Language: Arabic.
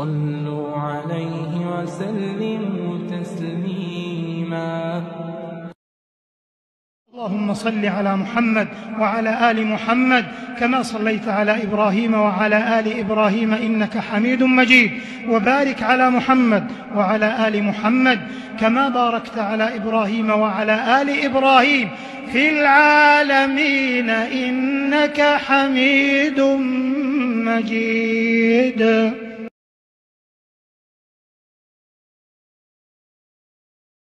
صلوا عليه وسلموا تسليما. اللهم صل على محمد وعلى آل محمد كما صليت على إبراهيم وعلى آل إبراهيم إنك حميد مجيد. وبارك على محمد وعلى آل محمد كما باركت على إبراهيم وعلى آل إبراهيم. في العالمين إنك حميد مجيد.